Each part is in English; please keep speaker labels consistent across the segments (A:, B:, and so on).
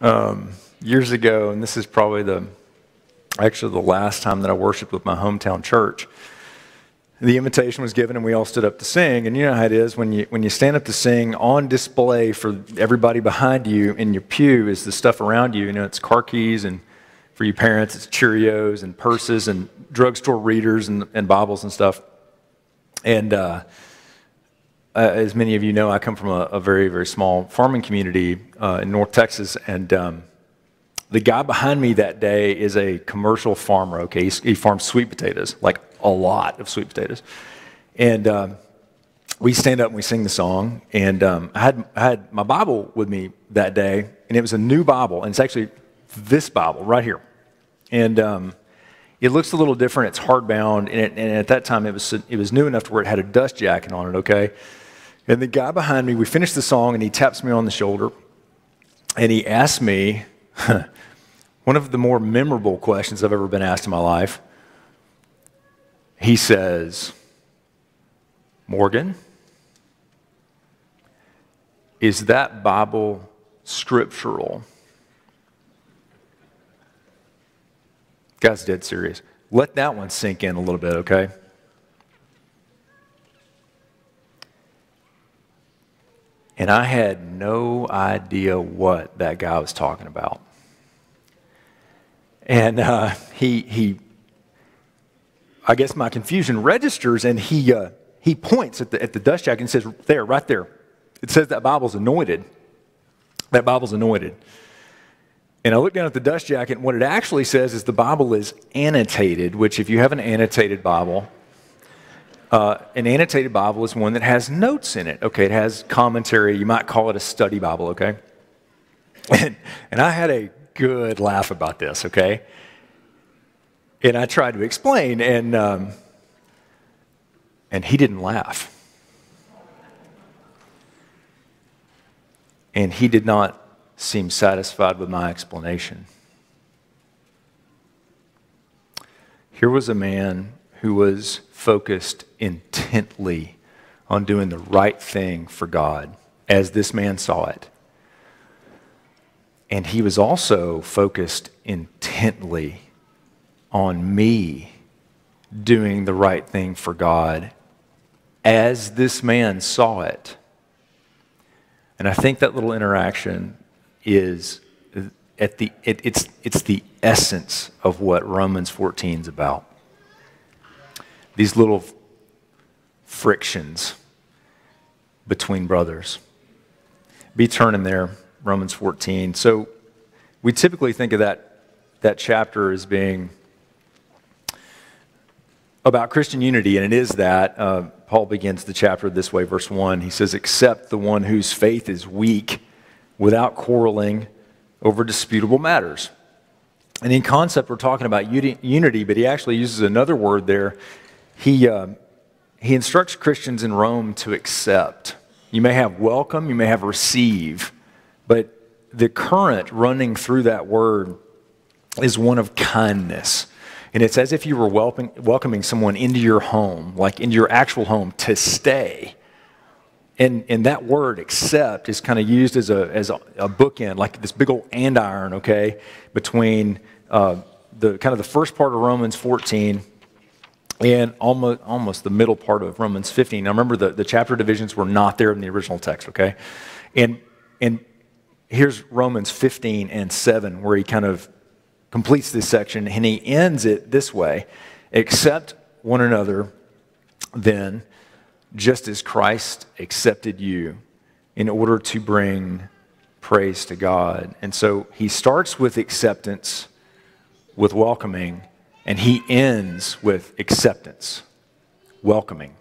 A: um, years ago, and this is probably the actually the last time that I worshiped with my hometown church. The invitation was given, and we all stood up to sing. And you know how it is when you when you stand up to sing on display for everybody behind you in your pew is the stuff around you. You know, it's car keys, and for you parents, it's Cheerios and purses and drugstore readers and, and Bibles and stuff. And uh, as many of you know, I come from a, a very, very small farming community uh, in North Texas, and um, the guy behind me that day is a commercial farmer. Okay, He's, he farms sweet potatoes, like a lot of sweet potatoes, and um, we stand up and we sing the song. And um, I had I had my Bible with me that day, and it was a new Bible, and it's actually this Bible right here, and um, it looks a little different. It's hardbound, and, it, and, at that time it was it was new enough to where it had a dust jacket on it. Okay, and the guy behind me, we finished the song, and he taps me on the shoulder, and he asked me one of the more memorable questions I've ever been asked in my life. He says, Morgan, is that Bible scriptural? God's dead serious. Let that one sink in a little bit, okay? And I had no idea what that guy was talking about. And uh, he, he, I guess my confusion registers, and he, uh, he points at the, at the dust jacket and says, There, right there. It says that Bible's anointed. That Bible's anointed. And I look down at the dust jacket, and what it actually says is the Bible is annotated, which, if you have an annotated Bible, uh, an annotated Bible is one that has notes in it. Okay, it has commentary. You might call it a study Bible, okay? And, and I had a good laugh about this, okay? And I tried to explain, and, um, and he didn't laugh. And he did not seem satisfied with my explanation. Here was a man who was focused intently on doing the right thing for God, as this man saw it. And he was also focused intently on me doing the right thing for God, as this man saw it. And I think that little interaction is at the, it, it's, it's the essence of what Romans 14 is about these little frictions between brothers. Be turning there, Romans 14. So we typically think of that, that chapter as being about Christian unity, and it is that. Uh, Paul begins the chapter this way, verse 1. He says, Except the one whose faith is weak, without quarreling over disputable matters. And in concept, we're talking about unity, but he actually uses another word there he, uh, he instructs Christians in Rome to accept. You may have welcome, you may have receive, but the current running through that word is one of kindness. And it's as if you were welcoming, welcoming someone into your home, like into your actual home, to stay. And, and that word, accept, is kind of used as a, as a, a bookend, like this big old andiron, okay, between uh, the kind of the first part of Romans 14 and almost, almost the middle part of Romans 15. Now remember, the, the chapter divisions were not there in the original text, okay? And, and here's Romans 15 and 7, where he kind of completes this section, and he ends it this way Accept one another, then, just as Christ accepted you, in order to bring praise to God. And so he starts with acceptance, with welcoming, and he ends with acceptance, welcoming.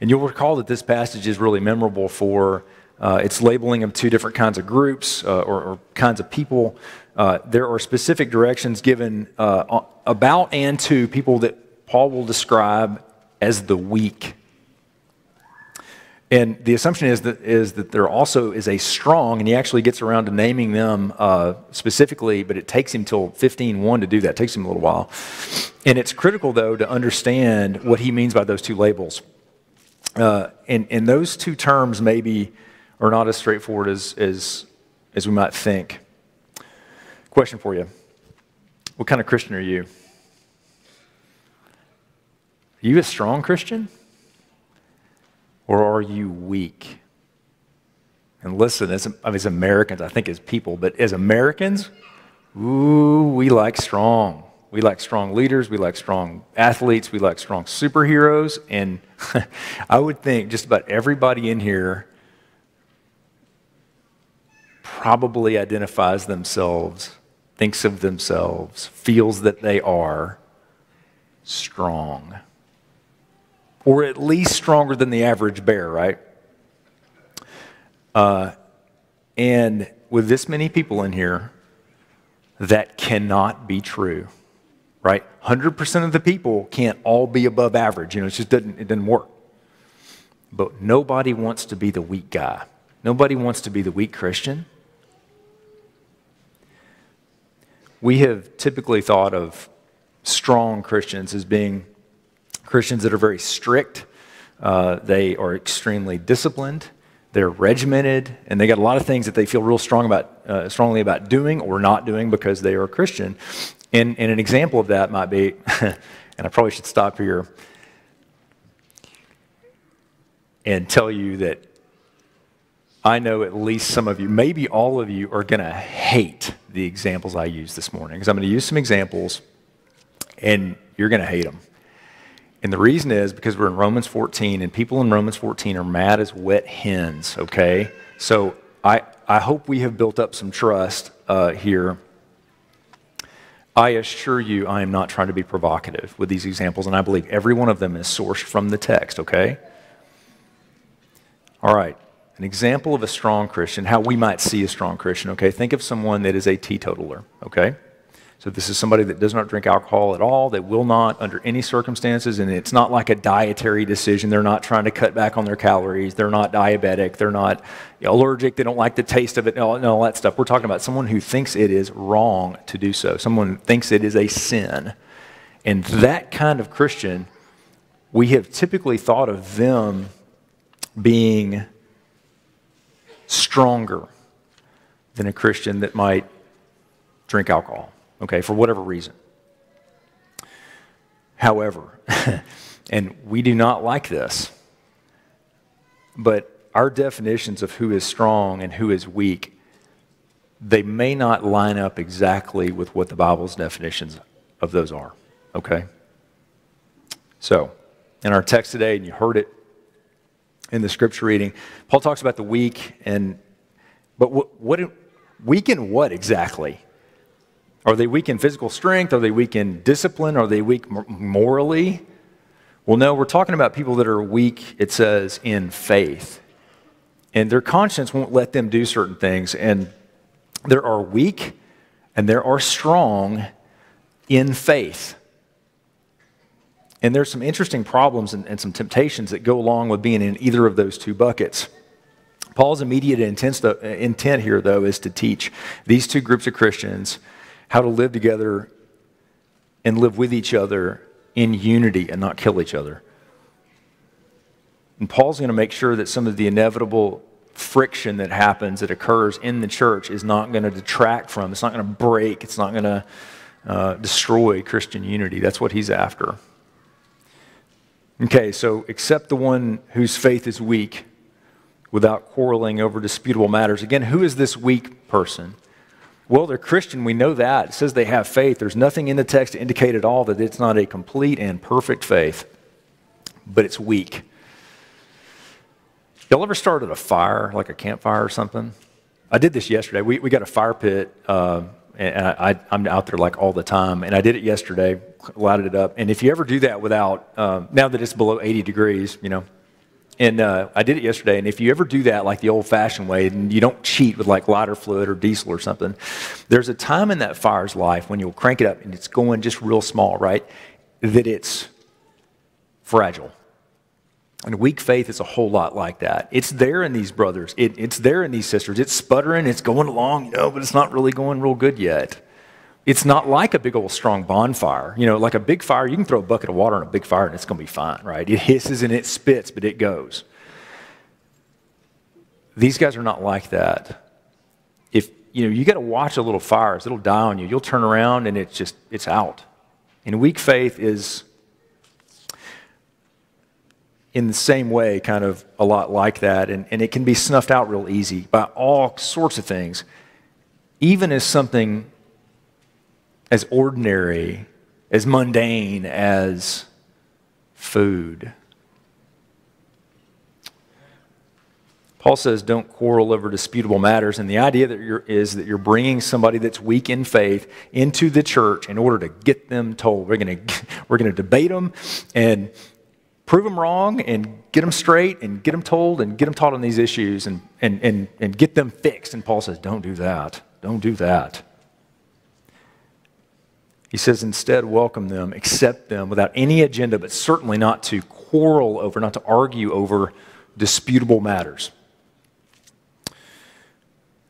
A: And you'll recall that this passage is really memorable for uh, its labeling of two different kinds of groups uh, or, or, kinds of people. Uh, there are specific directions given uh, about and to people that Paul will describe as the weak. And the assumption is that, is that there also is a strong, and he actually gets around to naming them uh, specifically, but it takes him till 15.1 to do that. It takes him a little while. And it's critical, though, to understand what he means by those two labels. Uh, and, and those two terms maybe are not as straightforward as, as as we might think. Question for you What kind of Christian are you? Are you a strong Christian? Or are you weak? And listen, as, as Americans, I think as people, but as Americans, ooh, we like strong. We like strong leaders. We like strong athletes. We like strong superheroes. And I would think just about everybody in here probably identifies themselves, thinks of themselves, feels that they are strong. Or at least stronger than the average bear, right? Uh, and with this many people in here, that cannot be true, right? 100% of the people can't all be above average. You know, it just doesn't, it doesn't work. But nobody wants to be the weak guy. Nobody wants to be the weak Christian. We have typically thought of strong Christians as being Christians that are very strict. Uh, they are extremely disciplined they're regimented, and they got a lot of things that they feel real strong about, uh, strongly about doing or not doing because they are a Christian. And, and an example of that might be, and I probably should stop here and tell you that I know at least some of you, maybe all of you, are going to hate the examples I use this morning because I'm going to use some examples and you're going to hate them. And the reason is because we're in Romans 14, and people in Romans 14 are mad as wet hens, okay? So I, I hope we have built up some trust uh, here. I assure you, I am not trying to be provocative with these examples, and I believe every one of them is sourced from the text, okay? All right, an example of a strong Christian, how we might see a strong Christian, okay? Think of someone that is a teetotaler, okay? So this is somebody that does not drink alcohol at all, They will not under any circumstances, and it's not like a dietary decision. They're not trying to cut back on their calories. They're not diabetic. They're not allergic. They don't like the taste of it and all, and all that stuff. We're talking about someone who thinks it is wrong to do so. Someone thinks it is a sin. And that kind of Christian, we have typically thought of them being stronger than a Christian that might drink alcohol okay, for whatever reason. However, and we do not like this, but our definitions of who is strong and who is weak, they may not line up exactly with what the Bible's definitions of those are, okay? So, in our text today, and you heard it in the scripture reading, Paul talks about the weak and but what, what weak in what exactly? Are they weak in physical strength? Are they weak in discipline? Are they weak morally? Well, no, we're talking about people that are weak, it says, in faith. And their conscience won't let them do certain things. And there are weak and there are strong in faith. And there's some interesting problems and, and some temptations that go along with being in either of those two buckets. Paul's immediate intent uh, here, though, is to teach these two groups of Christians how to live together and live with each other in unity and not kill each other. And Paul's going to make sure that some of the inevitable friction that happens, that occurs in the church, is not going to detract from, it's not going to break, it's not going to uh, destroy Christian unity. That's what he's after. Okay, so accept the one whose faith is weak without quarreling over disputable matters. Again, who is this weak person? Well, they're Christian. We know that. It says they have faith. There's nothing in the text to indicate at all that it's not a complete and perfect faith, but it's weak. Y'all ever started a fire, like a campfire or something? I did this yesterday. We, we got a fire pit, uh, and I, am out there like all the time. And I did it yesterday, lighted it up. And if you ever do that without, uh, now that it's below 80 degrees, you know, and uh, I did it yesterday. And if you ever do that like the old fashioned way and you don't cheat with like lighter fluid or diesel or something, there's a time in that fire's life when you'll crank it up and it's going just real small, right? That it's fragile. And weak faith is a whole lot like that. It's there in these brothers, it, it's there in these sisters. It's sputtering, it's going along, you know, but it's not really going real good yet. It's not like a big old strong bonfire. You know, like a big fire, you can throw a bucket of water on a big fire and it's going to be fine, right? It hisses and it spits, but it goes. These guys are not like that. if you know, you got to watch a little fires, it'll die on you. You'll turn around and it's just, it's out. And weak faith is in the same way, kind of a lot like that. And, and it can be snuffed out real easy by all sorts of things, even as something as ordinary, as mundane as food. Paul says, don't quarrel over disputable matters. And the idea that you're, is that you're bringing somebody that's weak in faith into the church in order to get them told. We're going to, we're to debate them and prove them wrong and get them straight and get them told and get them taught on these issues and, and, and, and get them fixed. And Paul says, don't do that. Don't do that. He says, instead, welcome them, accept them without any agenda, but certainly not to quarrel over, not to argue over disputable matters.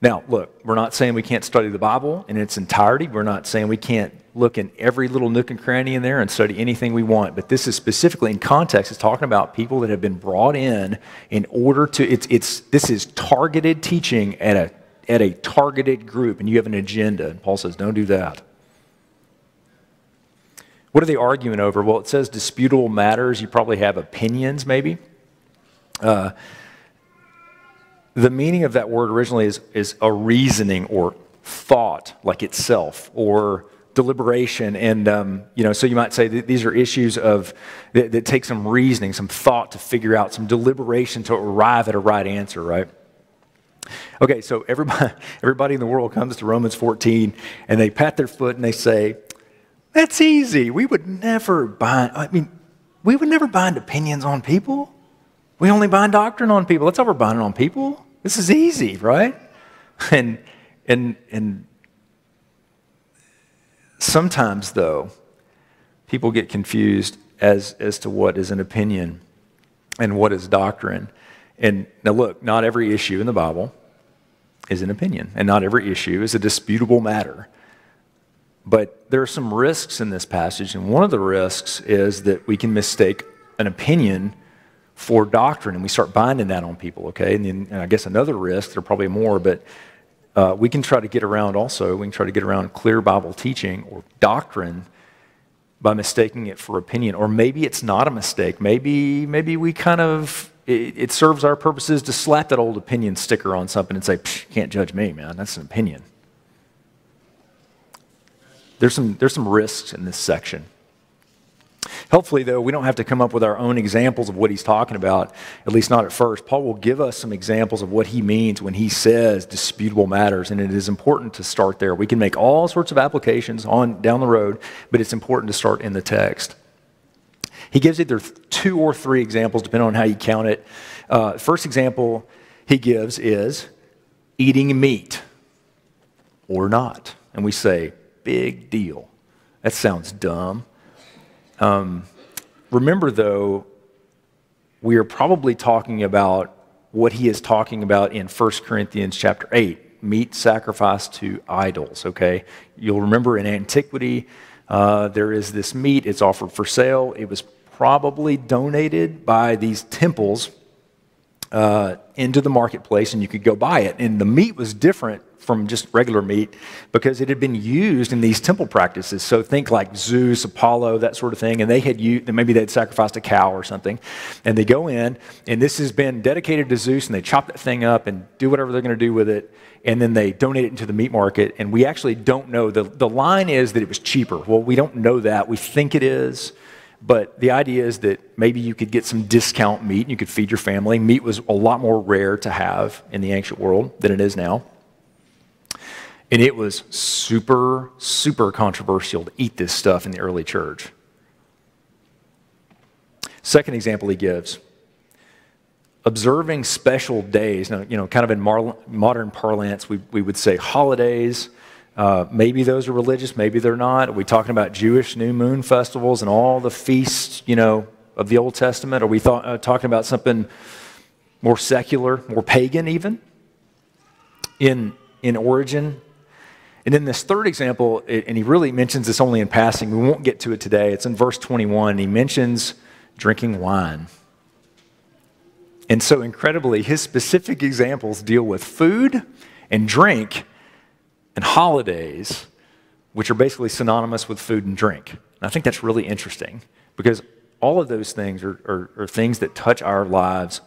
A: Now, look, we're not saying we can't study the Bible in its entirety. We're not saying we can't look in every little nook and cranny in there and study anything we want. But this is specifically in context. It's talking about people that have been brought in in order to, it's, it's, this is targeted teaching at a, at a targeted group, and you have an agenda. And Paul says, don't do that. What are they arguing over? Well, it says disputable matters. You probably have opinions, maybe. Uh, the meaning of that word originally is, is a reasoning or thought, like itself, or deliberation. And, um, you know, so you might say these are issues of, that, that take some reasoning, some thought to figure out, some deliberation to arrive at a right answer, right? Okay, so everybody, everybody in the world comes to Romans 14 and they pat their foot and they say, That's easy. We would never bind, I mean, we would never bind opinions on people. We only bind doctrine on people. That's how we're binding on people. This is easy, right? And, and, and sometimes, though, people get confused as, as to what is an opinion and what is doctrine. And now, look, not every issue in the Bible is an opinion, and not every issue is a disputable matter. But there are some risks in this passage, and one of the risks is that we can mistake an opinion for doctrine, and we start binding that on people, okay? And, then, and I guess another risk, there are probably more, but uh, we can try to get around also, we can try to get around clear Bible teaching or doctrine by mistaking it for opinion. Or maybe it's not a mistake. Maybe, maybe we kind of, it, it serves our purposes to slap that old opinion sticker on something and say, can't judge me, man, that's an opinion. There's some, there's some risks in this section. Helpfully, though, we don't have to come up with our own examples of what he's talking about, at least not at first. Paul will give us some examples of what he means when he says disputable matters, and it is important to start there. We can make all sorts of applications on down the road, but it's important to start in the text. He gives either two or three examples, depending on how you count it. Uh, first example he gives is eating meat or not. And we say, big deal. That sounds dumb. Um, remember, though, we are probably talking about what he is talking about in 1 Corinthians chapter 8 meat sacrificed to idols, okay? You'll remember in antiquity, uh, there is this meat, it's offered for sale. It was probably donated by these temples uh, into the marketplace, and you could go buy it. And the meat was different from just regular meat because it had been used in these temple practices. So think like Zeus, Apollo, that sort of thing. And they had used, maybe they'd sacrificed a cow or something. And they go in, and this has been dedicated to Zeus, and they chop that thing up and do whatever they're going to do with it. And then they donate it into the meat market. And we actually don't know. The, the line is that it was cheaper. Well, we don't know that. We think it is. But the idea is that maybe you could get some discount meat and you could feed your family. Meat was a lot more rare to have in the ancient world than it is now. And it was super, super controversial to eat this stuff in the early church. Second example he gives observing special days. Now, you know, kind of in mar- modern parlance, we, we would say holidays. Uh, maybe those are religious, maybe they're not. Are we talking about Jewish new moon festivals and all the feasts, you know, of the Old Testament? Are we th- uh, talking about something more secular, more pagan even in, in origin? And then this third example, and he really mentions this only in passing, we won't get to it today. It's in verse 21. He mentions drinking wine. And so, incredibly, his specific examples deal with food and drink and holidays, which are basically synonymous with food and drink. And I think that's really interesting because all of those things are, are, are, things that touch our lives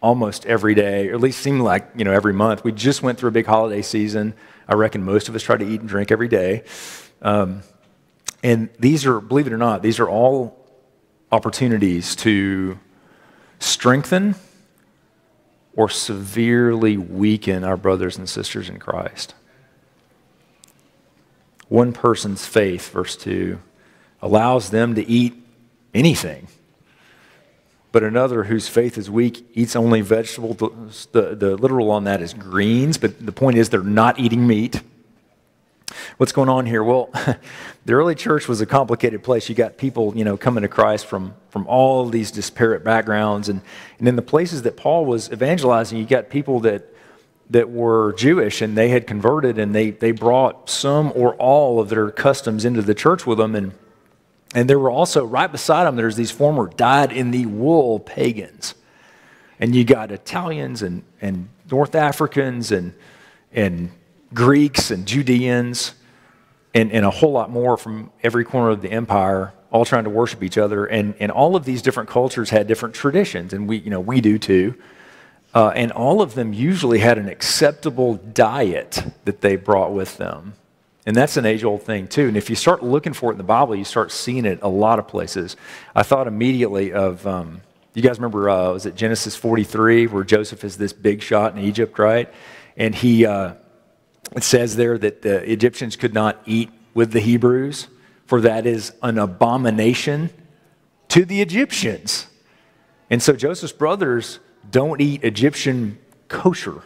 A: almost every day, or at least seem like you know every month. We just went through a big holiday season. I reckon most of us try to eat and drink every day. Um, and these are, believe it or not, these are all opportunities to strengthen or severely weaken our brothers and sisters in Christ. One person's faith, verse 2, allows them to eat anything. But another whose faith is weak eats only vegetable. The, the literal on that is greens, but the point is they're not eating meat. What's going on here? Well, the early church was a complicated place. You got people, you know, coming to Christ from, from all these disparate backgrounds. And, and in the places that Paul was evangelizing, you got people that, that were Jewish and they had converted and they, they brought some or all of their customs into the church with them. And and there were also, right beside them, there's these former dyed in the wool pagans. And you got Italians and, and North Africans and, and Greeks and Judeans and, and a whole lot more from every corner of the empire, all trying to worship each other. And, and all of these different cultures had different traditions, and we, you know, we do too. Uh, and all of them usually had an acceptable diet that they brought with them. And that's an age old thing, too. And if you start looking for it in the Bible, you start seeing it a lot of places. I thought immediately of, um, you guys remember, uh, was it Genesis 43, where Joseph is this big shot in Egypt, right? And he, uh, it says there that the Egyptians could not eat with the Hebrews, for that is an abomination to the Egyptians. And so Joseph's brothers don't eat Egyptian kosher.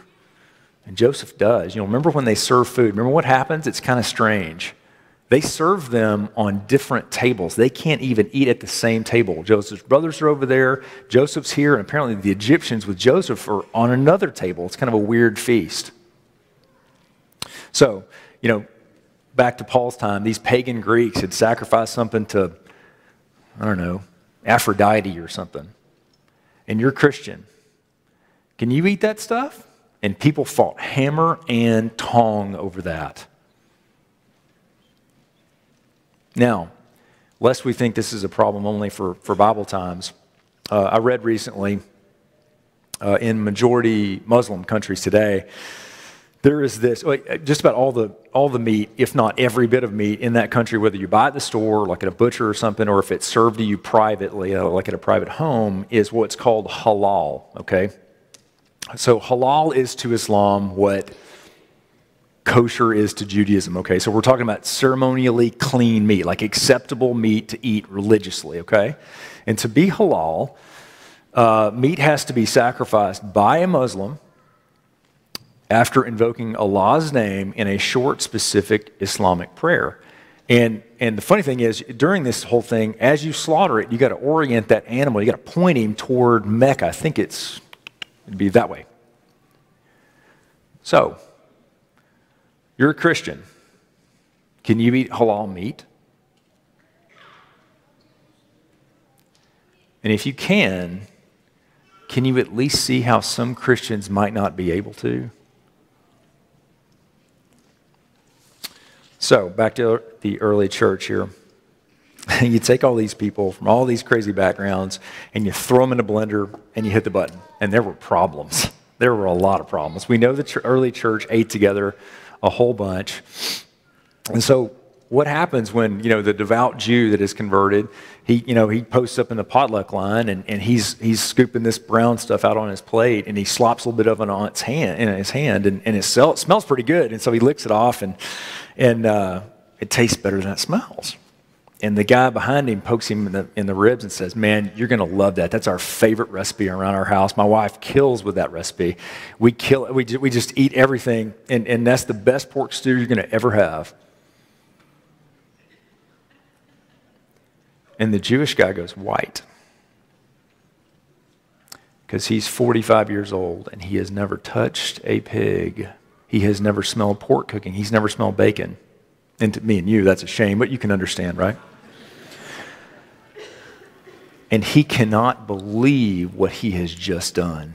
A: And Joseph does. You know, remember when they serve food? Remember what happens? It's kind of strange. They serve them on different tables. They can't even eat at the same table. Joseph's brothers are over there, Joseph's here, and apparently the Egyptians with Joseph are on another table. It's kind of a weird feast. So, you know, back to Paul's time, these pagan Greeks had sacrificed something to, I don't know, Aphrodite or something. And you're Christian. Can you eat that stuff? And people fought hammer and tong over that. Now, lest we think this is a problem only for, for Bible times, uh, I read recently uh, in majority Muslim countries today, there is this just about all the all the meat if not every bit of meat in that country whether you buy at the store like at a butcher or something or if it's served to you privately uh, like at a private home is what's called halal okay so halal is to Islam what kosher is to Judaism, okay? So we're talking about ceremonially clean meat, like acceptable meat to eat religiously, okay? And to be halal, uh, meat has to be sacrificed by a Muslim after invoking Allah's name in a short, specific Islamic prayer. And, and the funny thing is, during this whole thing, as you slaughter it, you got to orient that animal, you got to point him toward Mecca. I think it's It'd be that way. So, you're a Christian. Can you eat halal meat? And if you can, can you at least see how some Christians might not be able to? So, back to the early church here. you take all these people from all these crazy backgrounds and you throw them in a blender and you hit the button. And there were problems. There were a lot of problems. We know the early church ate together a whole bunch. And so what happens when, you know, the devout Jew that is converted, he, you know, he posts up in the potluck line and, and he's, he's scooping this brown stuff out on his plate and he slops a little bit of it on its hand, in his hand and, and it, it smells pretty good. And so he licks it off and, and uh, it tastes better than it smells and the guy behind him pokes him in the, in the ribs and says, Man, you're going to love that. That's our favorite recipe around our house. My wife kills with that recipe. We, kill, we, we just eat everything, and, and that's the best pork stew you're going to ever have. And the Jewish guy goes white because he's 45 years old and he has never touched a pig. He has never smelled pork cooking. He's never smelled bacon. And to me and you, that's a shame, but you can understand, right? And he cannot believe what he has just done.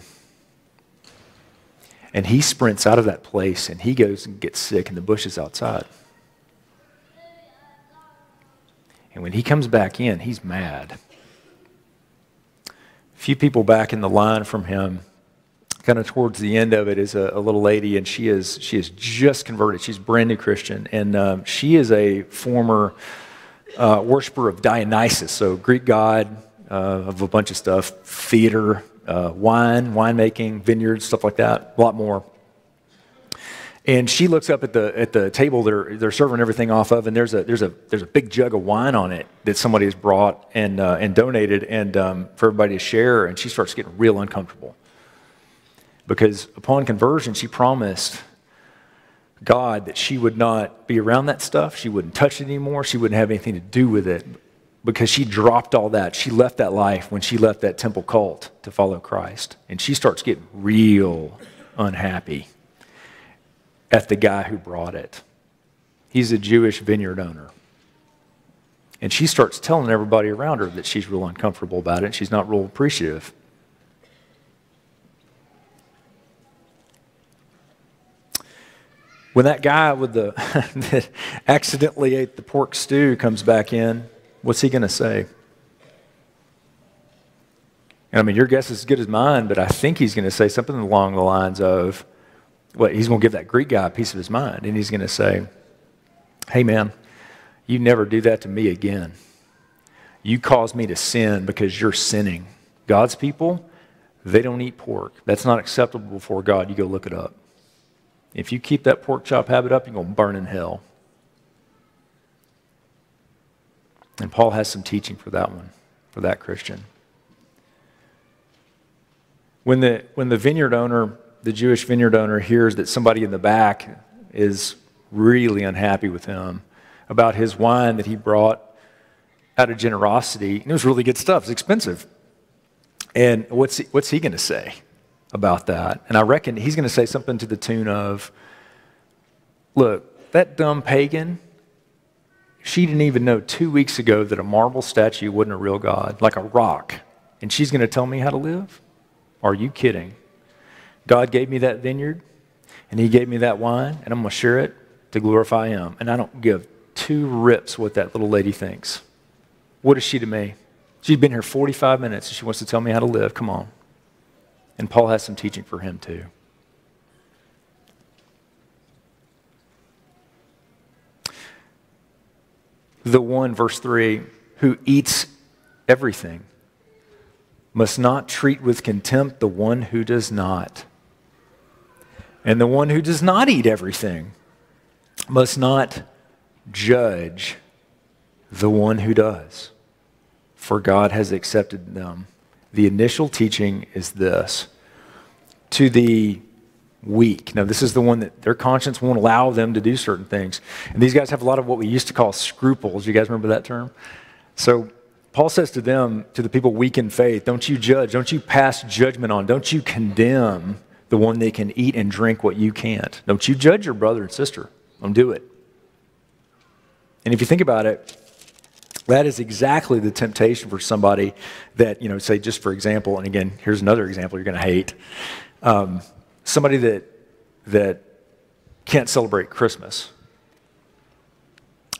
A: And he sprints out of that place and he goes and gets sick in the bushes outside. And when he comes back in, he's mad. A few people back in the line from him, kind of towards the end of it, is a, a little lady, and she is she is just converted. She's brand new Christian, and um, she is a former uh, worshiper of Dionysus, so Greek god of a bunch of stuff, theater, uh, wine, winemaking, vineyards, stuff like that, a lot more. And she looks up at the, at the table they're, they're serving everything off of, and there's a, there's, a, there's a big jug of wine on it that somebody has brought and, uh, and donated and, um, for everybody to share. And she starts getting real uncomfortable. Because upon conversion, she promised God that she would not be around that stuff. She wouldn't touch it anymore. She wouldn't have anything to do with it because she dropped all that. She left that life when she left that temple cult to follow Christ. And she starts getting real unhappy at the guy who brought it. He's a Jewish vineyard owner. And she starts telling everybody around her that she's real uncomfortable about it and she's not real appreciative. When that guy with the that accidentally ate the pork stew comes back in, what's he going to say? I mean, your guess is as good as mine, but I think he's going to say something along the lines of, what he's going to give that Greek guy a piece of his mind, and he's going to say, Hey, man, you never do that to me again. You cause me to sin because you're sinning. God's people, they don't eat pork. That's not acceptable before God. You go look it up. If you keep that pork chop habit up, you're going to burn in hell. And Paul has some teaching for that one, for that Christian. When the, when the vineyard owner the Jewish vineyard owner hears that somebody in the back is really unhappy with him about his wine that he brought out of generosity. And it was really good stuff, it's expensive. And what's he, what's he going to say about that? And I reckon he's going to say something to the tune of Look, that dumb pagan, she didn't even know two weeks ago that a marble statue wasn't a real God, like a rock. And she's going to tell me how to live? Are you kidding? God gave me that vineyard and He gave me that wine, and I'm going to share it to glorify Him. And I don't give two rips what that little lady thinks. What is she to me? She's been here 45 minutes and she wants to tell me how to live. Come on. And Paul has some teaching for him too. The one, verse 3, who eats everything must not treat with contempt the one who does not. And the one who does not eat everything must not judge the one who does, for God has accepted them. The initial teaching is this to the weak. Now, this is the one that their conscience won't allow them to do certain things. And these guys have a lot of what we used to call scruples. You guys remember that term? So, Paul says to them, to the people weak in faith, don't you judge, don't you pass judgment on, don't you condemn the one that can eat and drink what you can't. Don't you judge your brother and sister. Don't do it. And if you think about it, that is exactly the temptation for somebody that, you know, say, just for example, and again, here's another example you're going to hate. Um, somebody that, that can't celebrate Christmas.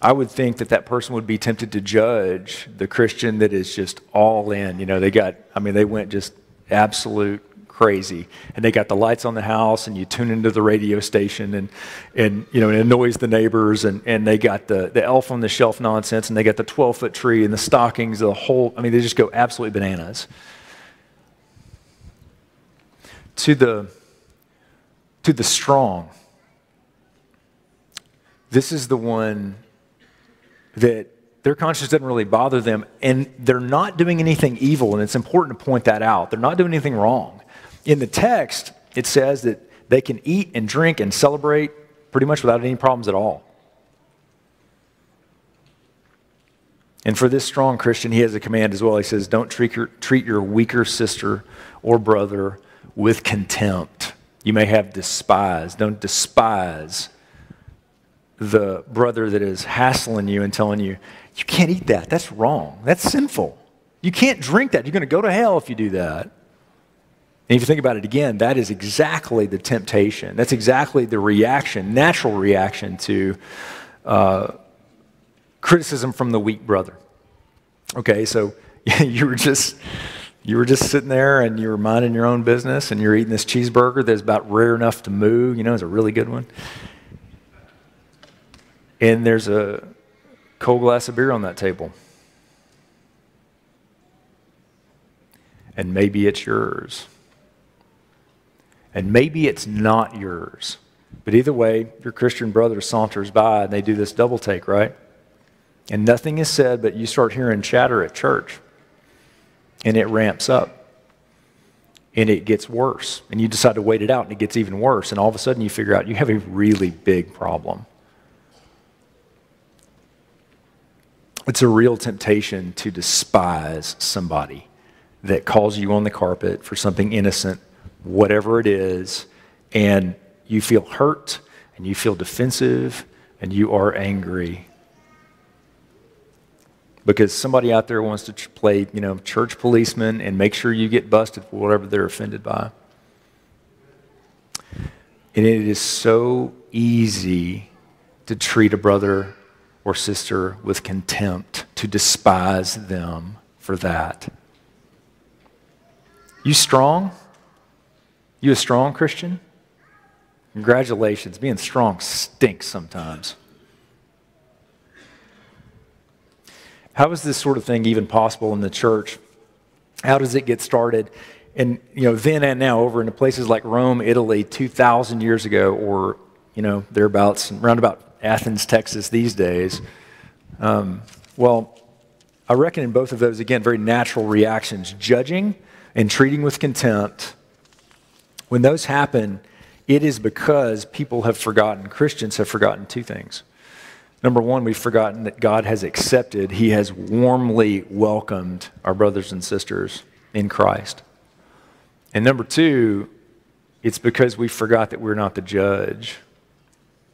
A: I would think that that person would be tempted to judge the Christian that is just all in. You know, they got, I mean, they went just absolute crazy. And they got the lights on the house, and you tune into the radio station, and, and you know, it annoys the neighbors. And, and they got the, the elf on the shelf nonsense, and they got the 12 foot tree and the stockings, the whole, I mean, they just go absolutely bananas. To the, to the strong, this is the one that their conscience doesn't really bother them, and they're not doing anything evil, and it's important to point that out. They're not doing anything wrong. In the text, it says that they can eat and drink and celebrate pretty much without any problems at all. And for this strong Christian, he has a command as well. He says, Don't treat your, treat your weaker sister or brother with contempt. You may have despised. Don't despise the brother that is hassling you and telling you, You can't eat that. That's wrong. That's sinful. You can't drink that. You're going to go to hell if you do that. And if you think about it again, that is exactly the temptation. That's exactly the reaction, natural reaction to uh, criticism from the weak brother. Okay, so you were just you were just sitting there and you were minding your own business and you're eating this cheeseburger that's about rare enough to move. You know, it's a really good one. And there's a cold glass of beer on that table. And maybe it's yours. And maybe it's not yours. But either way, your Christian brother saunters by and they do this double take, right? And nothing is said, but you start hearing chatter at church. And it ramps up. And it gets worse. And you decide to wait it out, and it gets even worse. And all of a sudden, you figure out you have a really big problem. It's a real temptation to despise somebody that calls you on the carpet for something innocent, whatever it is, and you feel hurt and you feel defensive and you are angry because somebody out there wants to play, you know, church policeman and make sure you get busted for whatever they're offended by. And it is so easy to treat a brother or sister with contempt, to despise them for that. You strong? You a strong Christian? Congratulations. Being strong stinks sometimes. How is this sort of thing even possible in the church? How does it get started? And, you know, then and now over in places like Rome, Italy, 2,000 years ago, or, you know, thereabouts, around about Athens, Texas these days. Um, well, I reckon in both of those, again, very natural reactions. Judging and treating with contempt, when those happen, it is because people have forgotten, Christians have forgotten two things. Number one, we've forgotten that God has accepted, He has warmly welcomed our brothers and sisters in Christ. And number two, it's because we forgot that we're not the judge,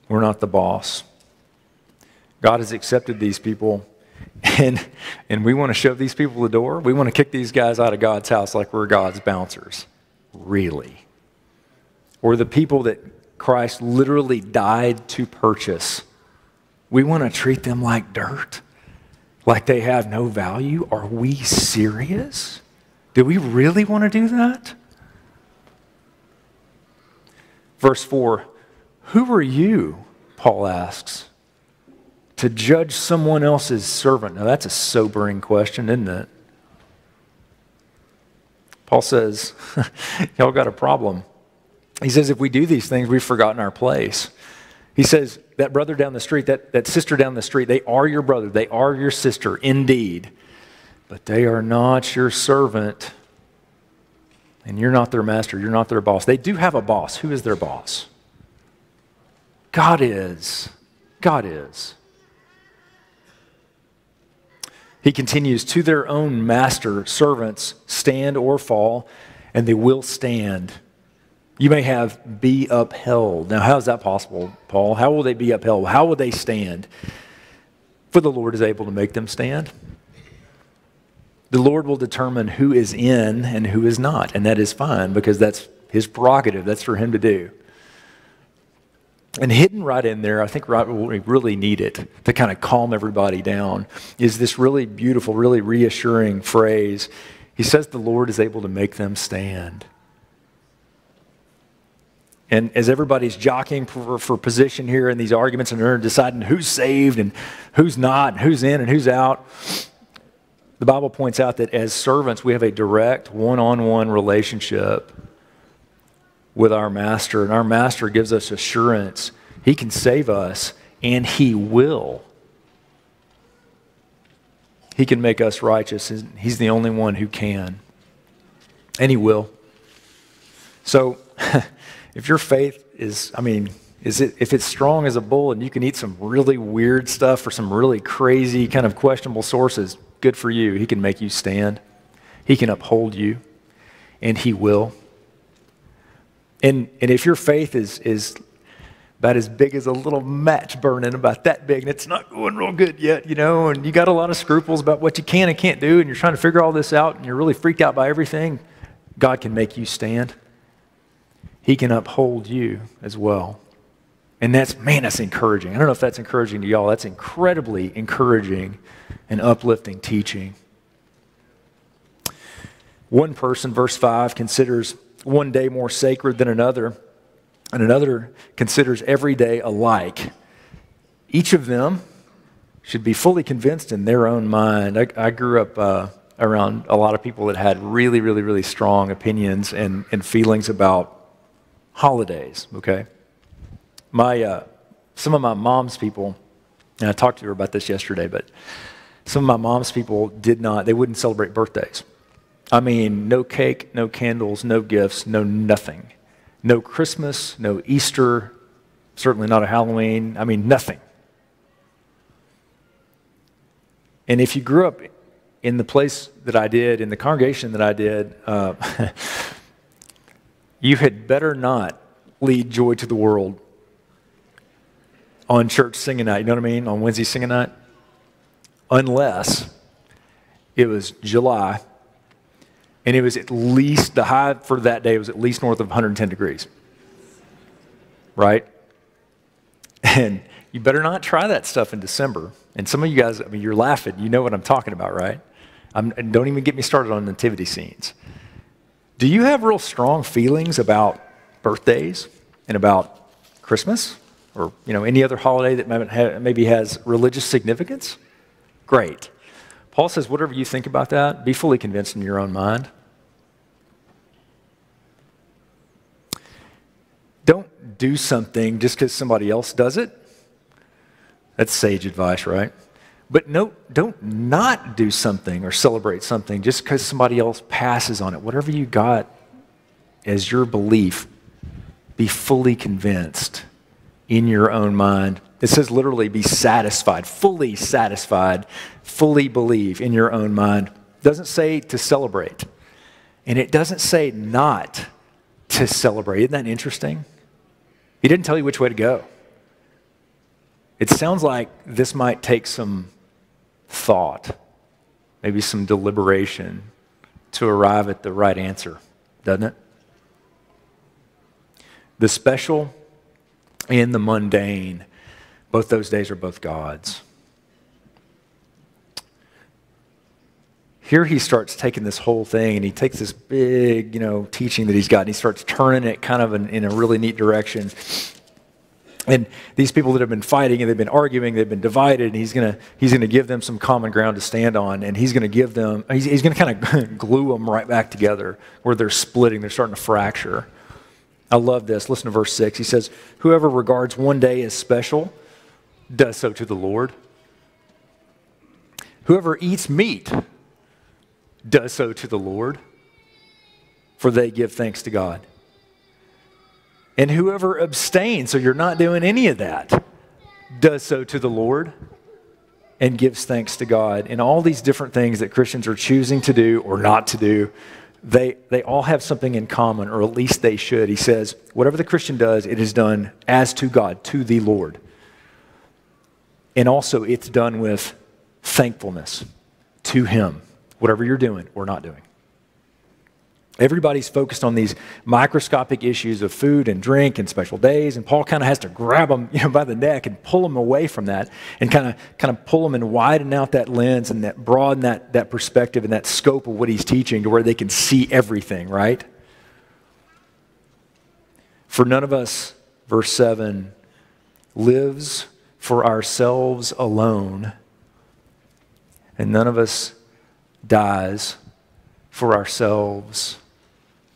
A: we're not the boss. God has accepted these people, and, and we want to shove these people the door. We want to kick these guys out of God's house like we're God's bouncers. Really? Or the people that Christ literally died to purchase we want to treat them like dirt, like they have no value. Are we serious? Do we really want to do that? Verse 4 Who are you, Paul asks, to judge someone else's servant? Now, that's a sobering question, isn't it? Paul says, Y'all got a problem. He says, If we do these things, we've forgotten our place. He says, that brother down the street, that, that sister down the street, they are your brother, they are your sister, indeed, but they are not your servant. And you're not their master, you're not their boss. They do have a boss. Who is their boss? God is. God is. He continues, to their own master, servants stand or fall, and they will stand you may have be upheld. Now, how is that possible, Paul? How will they be upheld? How will they stand? For the Lord is able to make them stand. The Lord will determine who is in and who is not, and that is fine because that's his prerogative. That's for him to do. And hidden right in there, I think right we really need it to kind of calm everybody down, is this really beautiful, really reassuring phrase. He says the Lord is able to make them stand. And as everybody's jockeying for, for position here in these arguments and they're deciding who's saved and who's not, and who's in and who's out, the Bible points out that as servants, we have a direct one on one relationship with our master. And our master gives us assurance he can save us, and he will. He can make us righteous. And he's the only one who can. And he will. So, if your faith is, I mean, is it, if it's strong as a bull and you can eat some really weird stuff or some really crazy kind of questionable sources, good for you. He can make you stand. He can uphold you, and He will. And, and if your faith is, is about as big as a little match burning, about that big, and it's not going real good yet, you know, and you got a lot of scruples about what you can and can't do, and you're trying to figure all this out, and you're really freaked out by everything, God can make you stand. He can uphold you as well. And that's, man, that's encouraging. I don't know if that's encouraging to y'all. That's incredibly encouraging and uplifting teaching. One person, verse 5, considers one day more sacred than another, and another considers every day alike. Each of them should be fully convinced in their own mind. I, I grew up uh, around a lot of people that had really, really, really strong opinions and, and feelings about holidays, okay? My, uh, some of my mom's people, and I talked to her about this yesterday, but some of my mom's people did not, they wouldn't celebrate birthdays. I mean, no cake, no candles, no gifts, no nothing. No Christmas, no Easter, certainly not a Halloween. I mean, nothing. And if you grew up in the place that I did, in the congregation that I did, uh, you had better not lead joy to the world on church singing night. You know what I mean? On Wednesday singing night. Unless it was July and it was at least, the high for that day was at least north of 110 degrees. Right? And you better not try that stuff in December. And some of you guys, I mean, you're laughing. You know what I'm talking about, right? I'm, don't even get me started on nativity scenes. Do you have real strong feelings about birthdays and about Christmas or you know any other holiday that maybe has religious significance? Great. Paul says, whatever you think about that, be fully convinced in your own mind. Don't do something just because somebody else does it. That's sage advice, right? But no, don't not do something or celebrate something just because somebody else passes on it. Whatever you got as your belief, be fully convinced in your own mind it says literally be satisfied, fully satisfied, fully believe in your own mind. It doesn't say to celebrate. And it doesn't say not to celebrate. Isn't that interesting? He didn't tell you which way to go. It sounds like this might take some thought, maybe some deliberation to arrive at the right answer, doesn't it? The special and the mundane both those days are both God's. Here he starts taking this whole thing and he takes this big, you know, teaching that he's got and he starts turning it kind of in, in a really neat direction. And these people that have been fighting and they've been arguing, they've been divided, and he's going to he's gonna give them some common ground to stand on. And he's going to give them, he's, he's going to kind of glue them right back together where they're splitting, they're starting to fracture. I love this. Listen to verse 6. He says, Whoever regards one day as special does so to the Lord. Whoever eats meat does so to the Lord, for they give thanks to God. And whoever abstains, so you're not doing any of that, does so to the Lord and gives thanks to God. And all these different things that Christians are choosing to do or not to do, they, they all have something in common, or at least they should. He says, whatever the Christian does, it is done as to God, to the Lord. And also, it's done with thankfulness to Him, whatever you're doing or not doing. Everybody's focused on these microscopic issues of food and drink and special days, and Paul kind of has to grab them you know, by the neck and pull them away from that, and kind of kind of pull them and widen out that lens and that broaden that that perspective and that scope of what he's teaching to where they can see everything. Right? For none of us, verse seven, lives for ourselves alone, and none of us dies for ourselves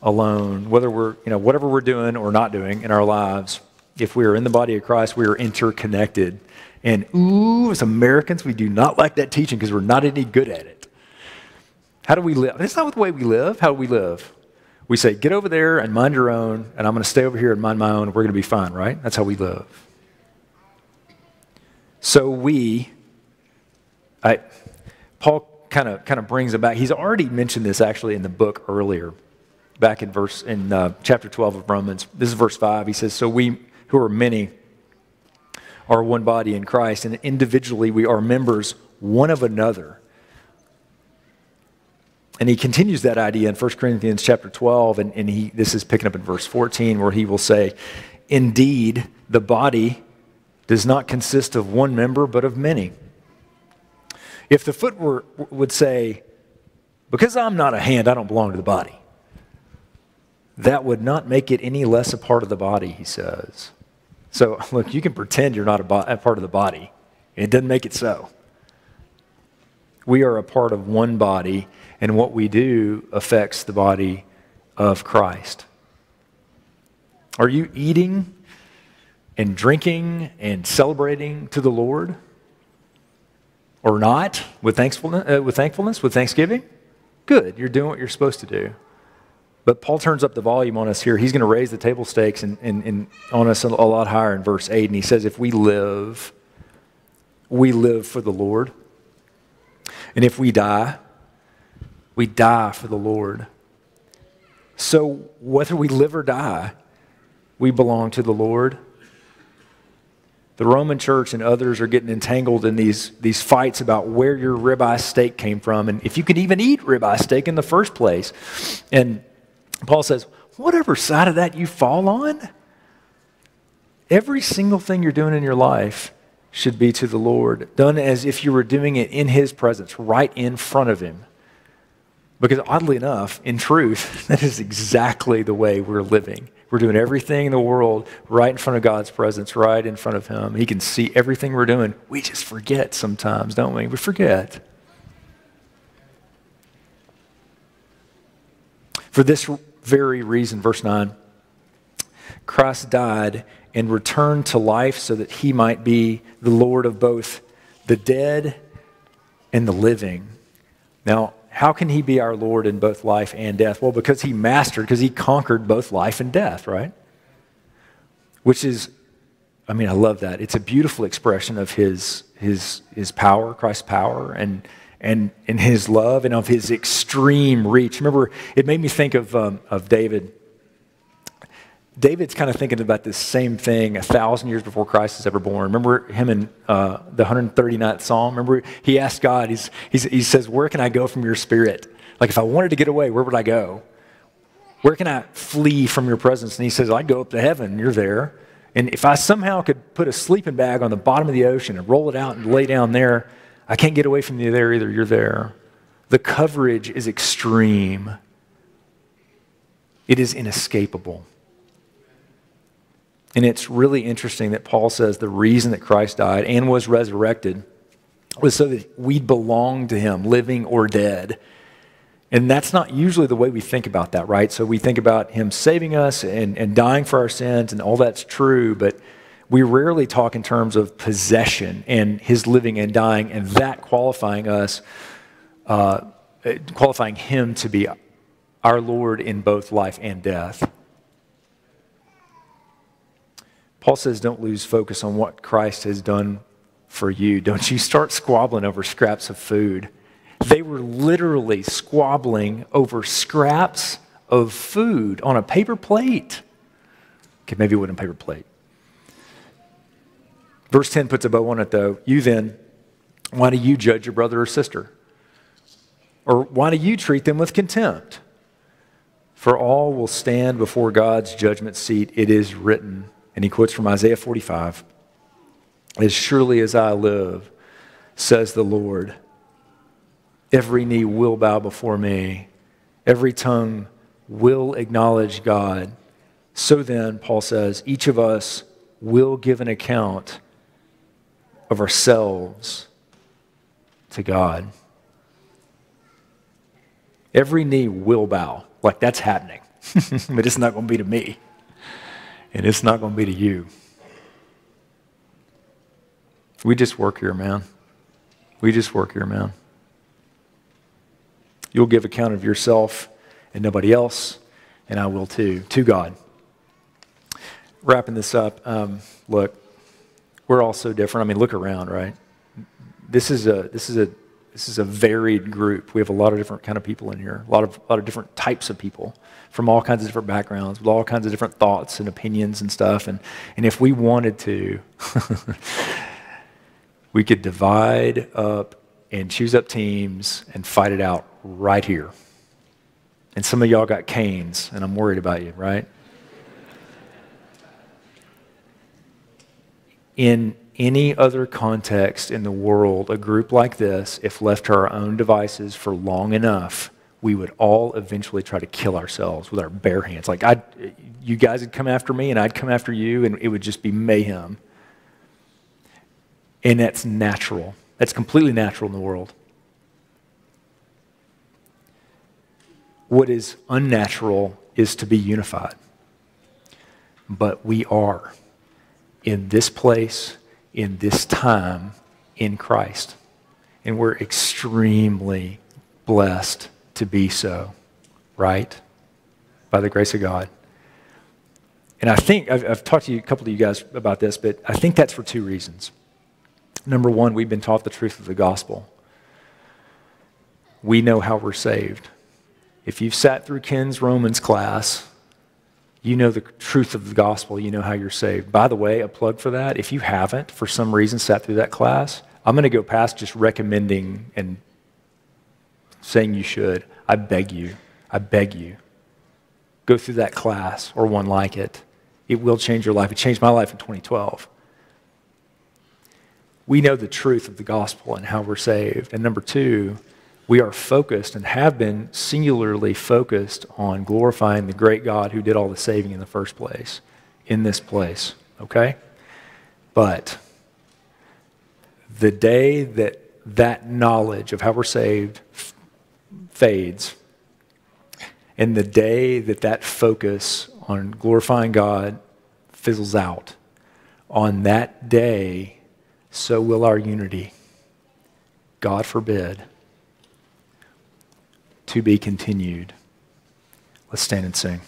A: alone. Whether we're, you know, whatever we're doing or not doing in our lives, if we are in the body of Christ, we are interconnected. And ooh, as Americans, we do not like that teaching because we're not any good at it. How do we live? It's not with the way we live. How do we live? We say, get over there and mind your own, and I'm going to stay over here and mind my own, we're going to be fine, right? That's how we live. So we, I, Paul kind of kind of brings it back. He's already mentioned this actually in the book earlier, back in verse in uh, chapter 12 of Romans. This is verse 5. He says, "So we who are many are one body in Christ, and individually we are members one of another." and he continues that idea in 1 Corinthians chapter 12, and, and he, this is picking up in verse 14, where he will say, Indeed, the body does not consist of one member, but of many. If the foot were, would say, Because I'm not a hand, I don't belong to the body, that would not make it any less a part of the body, he says. So, look, you can pretend you're not a, bo- a part of the body, it doesn't make it so. We are a part of one body, and what we do affects the body of Christ. Are you eating and drinking and celebrating to the Lord? Or not with thankfulness, uh, with thankfulness, with thanksgiving? Good, you're doing what you're supposed to do. But Paul turns up the volume on us here. He's going to raise the table stakes and, and, and on us a lot higher in verse 8. And he says, If we live, we live for the Lord. And if we die, we die for the Lord. So whether we live or die, we belong to the Lord. The Roman church and others are getting entangled in these, these fights about where your ribeye steak came from and if you could even eat ribeye steak in the first place. And Paul says, whatever side of that you fall on, every single thing you're doing in your life should be to the Lord, done as if you were doing it in His presence, right in front of Him. Because oddly enough, in truth, that is exactly the way we're living. We're doing everything in the world right in front of God's presence, right in front of Him. He can see everything we're doing. We just forget sometimes, don't we? We forget. For this very reason, verse 9, Christ died and returned to life so that he might be the Lord of both the dead and the living. Now, how can he be our Lord in both life and death? Well, because he mastered, because he conquered both life and death, right? Which is, I mean, I love that. It's a beautiful expression of his, his, his power, Christ's power, and, and, and his love and of his extreme reach. Remember, it made me think of, um, of David David's kind of thinking about this same thing a thousand years before Christ is ever born. Remember him in uh, the 139th Psalm? Remember he asked God, he's, he's, he says, Where can I go from your spirit? Like if I wanted to get away, where would I go? Where can I flee from your presence? And he says, I'd go up to heaven, you're there. And if I somehow could put a sleeping bag on the bottom of the ocean and roll it out and lay down there, I can't get away from you there either, you're there. The coverage is extreme, it is inescapable. And it's really interesting that Paul says the reason that Christ died and was resurrected was so that we belong to him, living or dead. And that's not usually the way we think about that, right? So we think about him saving us and, and dying for our sins, and all that's true, but we rarely talk in terms of possession and his living and dying and that qualifying us, uh, qualifying him to be our Lord in both life and death. Paul says, don't lose focus on what Christ has done for you. Don't you start squabbling over scraps of food. They were literally squabbling over scraps of food on a paper plate. Okay, maybe it wasn't a paper plate. Verse 10 puts a bow on it, though. You then, why do you judge your brother or sister? Or why do you treat them with contempt? For all will stand before God's judgment seat. It is written. And he quotes from Isaiah 45 As surely as I live, says the Lord, every knee will bow before me, every tongue will acknowledge God. So then, Paul says, each of us will give an account of ourselves to God. Every knee will bow. Like that's happening. but it's not going to be to me and it's not going to be to you. We just work here, man. We just work here, man. You'll give account of yourself and nobody else, and I will too, to God. Wrapping this up, um, look, we're all so different. I mean, look around, right? This is a this is a this is a varied group. We have a lot of different kind of people in here, a lot of a lot of different types of people from all kinds of different backgrounds, with all kinds of different thoughts and opinions and stuff. And, and if we wanted to, we could divide up and choose up teams and fight it out right here. And some of y'all got canes, and I'm worried about you, right? In any other context in the world, a group like this, if left to our own devices for long enough, we would all eventually try to kill ourselves with our bare hands. Like, I'd, you guys would come after me, and I'd come after you, and it would just be mayhem. And that's natural. That's completely natural in the world. What is unnatural is to be unified. But we are in this place, in this time, in Christ. And we're extremely blessed to be so, right? By the grace of God. And I think, I've, I've, talked to you, a couple of you guys about this, but I think that's for two reasons. Number one, we've been taught the truth of the gospel. We know how we're saved. If you've sat through Ken's Romans class, you know the truth of the gospel. You know how you're saved. By the way, a plug for that. If you haven't, for some reason, sat through that class, I'm going to go past just recommending and saying you should. I beg you. I beg you. Go through that class or one like it. It will change your life. It changed my life in 2012. We know the truth of the gospel and how we're saved. And number two, we are focused and have been singularly focused on glorifying the great God who did all the saving in the first place in this place, okay? But the day that that knowledge of how we're saved f- fades, and the day that that focus on glorifying God fizzles out, on that day, so will our unity. God forbid to be continued. Let's stand and sing.